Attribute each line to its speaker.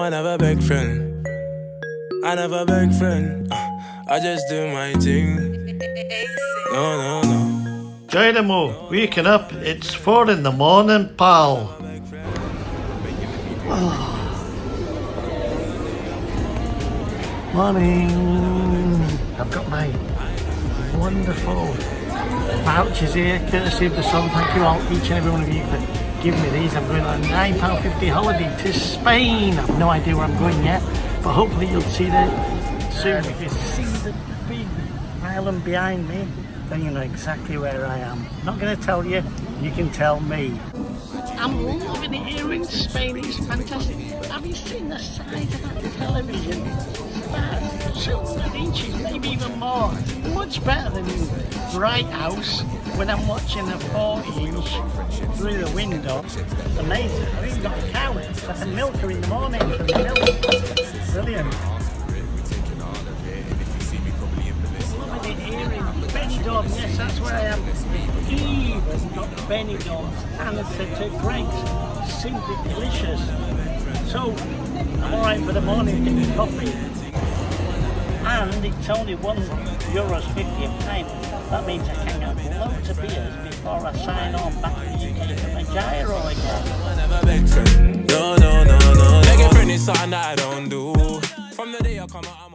Speaker 1: one have a big friend. I never beg friend. I just do my thing. No, no, no.
Speaker 2: Dynamo, waking up. It's four in the morning, pal. Morning. I've got my wonderful vouchers here, courtesy of the Sun. Thank you all, each and every one of you for giving me these. I'm going on a £9.50 holiday to Spain. I've no idea where I'm going yet, but hopefully you'll see that soon. If you see the big island behind me, then you know exactly where I am. not going to tell you, you can tell me. I'm loving it here in Spain, it's fantastic. Have you seen the size of that television? About 200 inches, maybe even more. Much better than Bright House when I'm watching a 40 inch through the window. It's amazing. I've even got a cow. It's like a milker in the morning milk. Brilliant. Benidorm. Yes, that's where I am. Even got Benidorm's answer to Greggs. Simply delicious. So, I'm alright for the morning getting coffee. And it's only one euros 50 a pint. That means I can have loads of beers before I sign on back to the UK for my giro again.
Speaker 1: I never beg friend. No, no, no, no. Begging friend is something that I don't do. From the day I come out, I'm